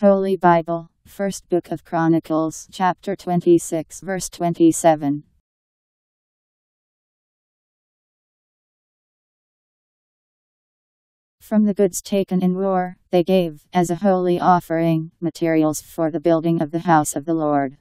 Holy Bible, First Book of Chronicles, chapter 26, verse 27. From the goods taken in war, they gave, as a holy offering, materials for the building of the house of the Lord.